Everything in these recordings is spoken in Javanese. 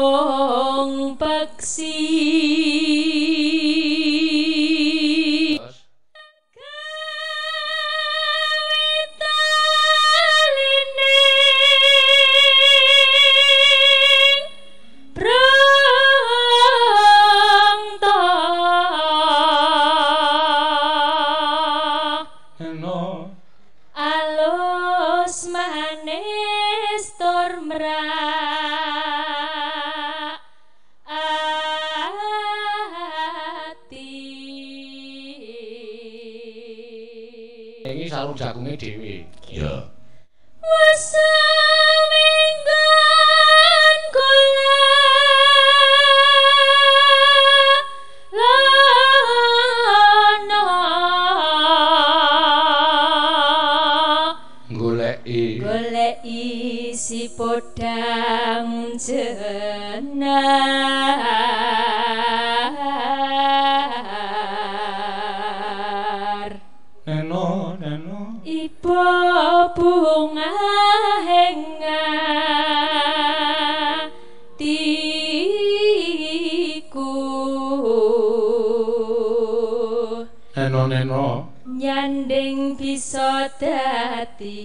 wong peksi. Alus manis tur merah. ini sarung jagungnya dewi. Iya Si podang jenah nyanding bisa dadi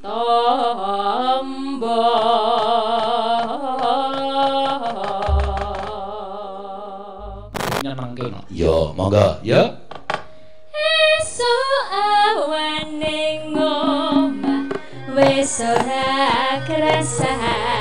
tombo. Nyanang kene ya monggo. Ya. Vesuhe, kresuhe,